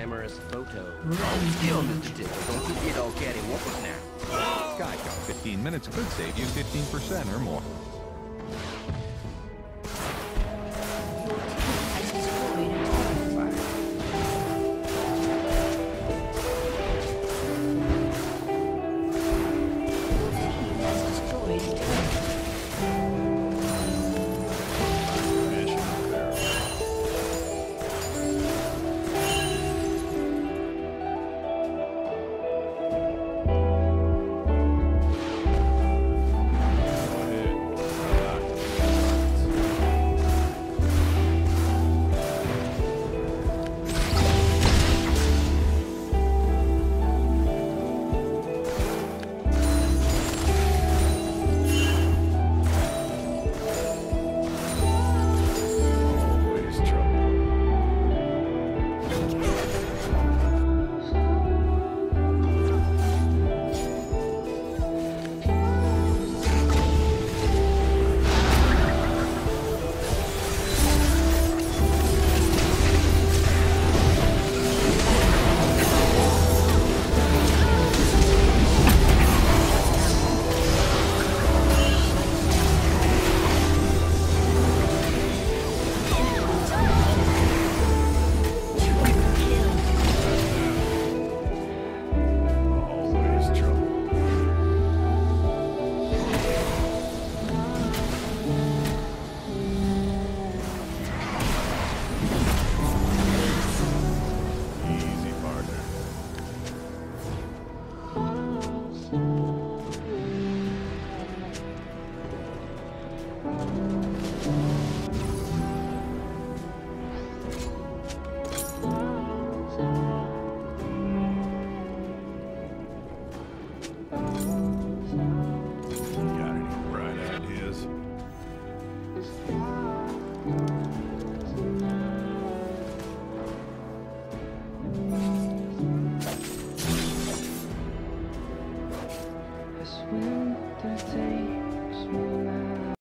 Amorous photo. Still, Mr. Tickle, don't you get all cattywampus now. Geico. 15 minutes could save you 15% or more. winter takes